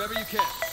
whatever you can.